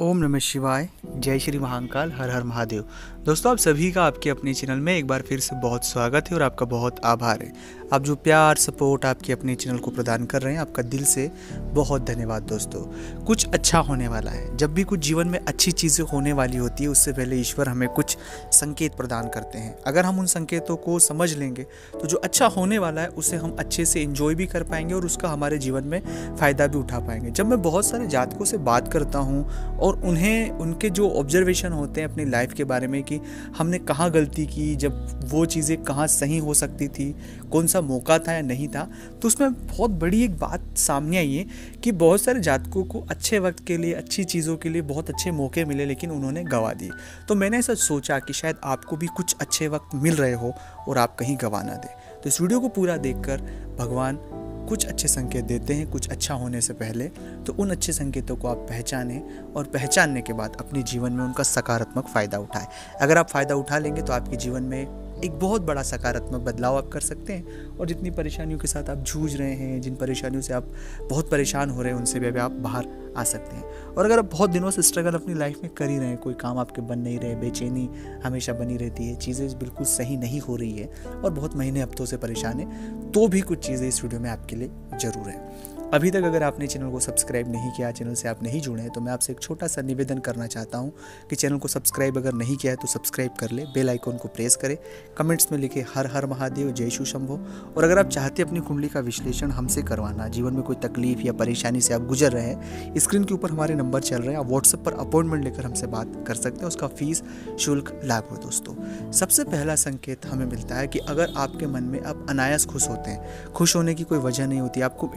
ओम नमः शिवाय। जय श्री महाकाल। हर हर महादेव। दोस्तों, आप सभी का आपके अपने चैनल में एक बार फिर से बहुत स्वागत है और आपका बहुत आभार है। आप जो प्यार, सपोर्ट आपके अपने चैनल को प्रदान कर रहे हैं, आपका दिल से बहुत धन्यवाद दोस्तों। कुछ अच्छा होने वाला है। जब भी कुछ जीवन में अच्छी चीज़ें होने वाली होती है, उससे पहले ईश्वर हमें कुछ संकेत प्रदान करते हैं। अगर हम उन संकेतों को समझ लेंगे तो जो अच्छा होने वाला है, उसे हम अच्छे से इंजॉय भी कर पाएँगे और उसका हमारे जीवन में फ़ायदा भी उठा पाएँगे। जब मैं बहुत सारे जातकों से बात करता हूँ और उन्हें, उनके जो ऑब्जर्वेशन होते हैं अपनी लाइफ के बारे में कि हमने कहाँ गलती की, जब वो चीज़ें कहाँ सही हो सकती थी, कौन सा मौका था या नहीं था तो उसमें बहुत बड़ी एक बात सामने आई है कि बहुत सारे जातकों को अच्छे वक्त के लिए, अच्छी चीज़ों के लिए बहुत अच्छे मौके मिले, लेकिन उन्होंने गवा दिए। तो मैंने ऐसा सोचा कि शायद आपको भी कुछ अच्छे वक्त मिल रहे हो और आप कहीं गवा ना दें। तो इस वीडियो को पूरा देखकर भगवान कुछ अच्छे संकेत देते हैं, कुछ अच्छा होने से पहले तो उन अच्छे संकेतों को आप पहचानें और पहचानने के बाद अपने जीवन में उनका सकारात्मक फ़ायदा उठाएँ। अगर आप फ़ायदा उठा लेंगे तो आपके जीवन में एक बहुत बड़ा सकारात्मक बदलाव आप कर सकते हैं और जितनी परेशानियों के साथ आप जूझ रहे हैं, जिन परेशानियों से आप बहुत परेशान हो रहे हैं, उनसे भी अभी आप बाहर आ सकते हैं। और अगर आप बहुत दिनों से स्ट्रगल अपनी लाइफ में कर ही रहे हैं, कोई काम आपके बन नहीं रहे, बेचैनी हमेशा बनी रहती है, चीज़ें बिल्कुल सही नहीं हो रही है और बहुत महीने हफ्तों से परेशान है तो भी कुछ चीज़ें इस वीडियो में आपके लिए ज़रूर है। अभी तक अगर आपने चैनल को सब्सक्राइब नहीं किया, चैनल से आप नहीं जुड़े हैं तो मैं आपसे एक छोटा सा निवेदन करना चाहता हूँ कि चैनल को सब्सक्राइब अगर नहीं किया है तो सब्सक्राइब कर ले, बेल आइकन को प्रेस करें, कमेंट्स में लिखे हर हर महादेव, जय शु शंभो। और अगर आप चाहते हैं अपनी कुंडली का विश्लेषण हमसे करवाना, जीवन में कोई तकलीफ़ या परेशानी से आप गुजर रहे हैं, स्क्रीन के ऊपर हमारे नंबर चल रहे हैं, आप व्हाट्सएप पर अपॉइंटमेंट लेकर हमसे बात कर सकते हैं, उसका फ़ीस शुल्क लागू है दोस्तों। सबसे पहला संकेत हमें मिलता है कि अगर आपके मन में आप अनायास खुश होते हैं, खुश होने की कोई वजह नहीं होती, आपको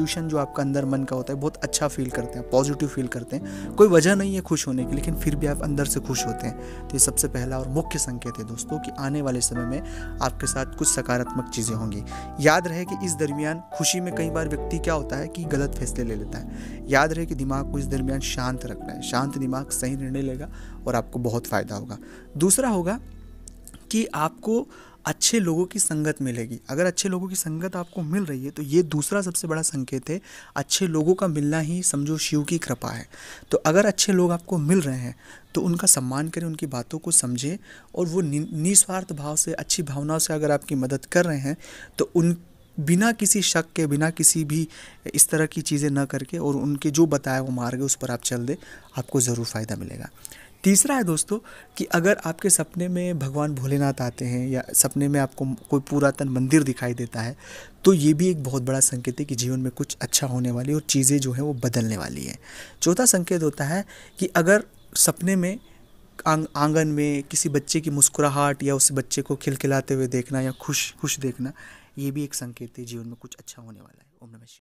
इंट्यूशन जो आपका अंदर मन का होता है, बहुत अच्छा फील करते हैं पॉजिटिव फील करते हैं। कोई वजह नहीं है खुश होने की, लेकिन फिर भी आप अंदर से खुश होते हैं। तो ये सबसे पहला और मुख्य संकेत है दोस्तों कि आने वाले समय में आपके साथ कुछ सकारात्मक चीज़ें होंगी। याद रहे कि इस दरमियान खुशी में कई बार व्यक्ति क्या होता है कि गलत फैसले ले लेता है। याद रहे कि दिमाग को इस दरमियान शांत रखना है। शांत दिमाग सही निर्णय लेगा और आपको बहुत फ़ायदा होगा। दूसरा होगा कि आपको अच्छे लोगों की संगत मिलेगी। अगर अच्छे लोगों की संगत आपको मिल रही है तो ये दूसरा सबसे बड़ा संकेत है, अच्छे लोगों का मिलना ही समझो शिव की कृपा है। तो अगर अच्छे लोग आपको मिल रहे हैं तो उनका सम्मान करें, उनकी बातों को समझें और वो निस्वार्थ भाव से, अच्छी भावनाओं से अगर आपकी मदद कर रहे हैं तो उन, बिना किसी शक के, बिना किसी भी इस तरह की चीज़ें ना करके और उनके जो बताया वो मार्ग उस पर आप चल दें, आपको ज़रूर फ़ायदा मिलेगा। तीसरा है दोस्तों कि अगर आपके सपने में भगवान भोलेनाथ आते हैं या सपने में आपको कोई पुरातन मंदिर दिखाई देता है तो ये भी एक बहुत बड़ा संकेत है कि जीवन में कुछ अच्छा होने वाली और चीज़ें जो हैं वो बदलने वाली हैं। चौथा संकेत होता है कि अगर सपने में आंग, आँगन में किसी बच्चे की मुस्कुराहट या उस बच्चे को खिलखिलाते हुए देखना या खुश खुश देखना ये भी एक संकेत है जीवन में कुछ अच्छा होने वाला है। ओम नमः